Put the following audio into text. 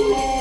Yeah.